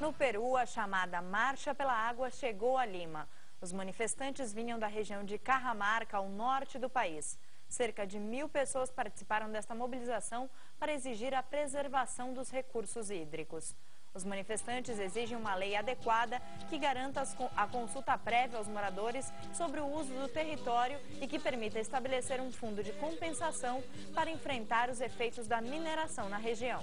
No Peru, a chamada Marcha pela Água chegou a Lima. Os manifestantes vinham da região de Carramarca, ao norte do país. Cerca de mil pessoas participaram desta mobilização para exigir a preservação dos recursos hídricos. Os manifestantes exigem uma lei adequada que garanta a consulta prévia aos moradores sobre o uso do território e que permita estabelecer um fundo de compensação para enfrentar os efeitos da mineração na região.